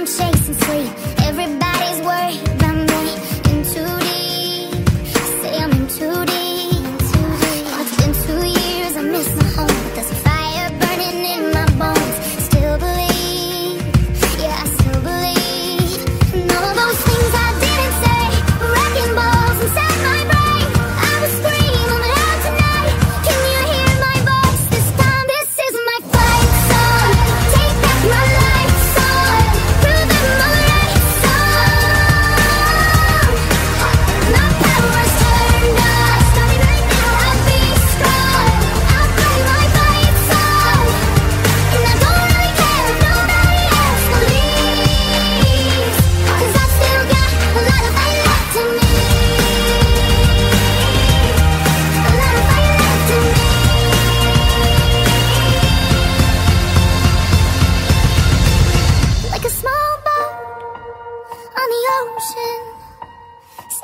I'm chasing sleep. Everybody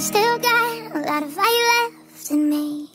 still got a lot of fire left in me.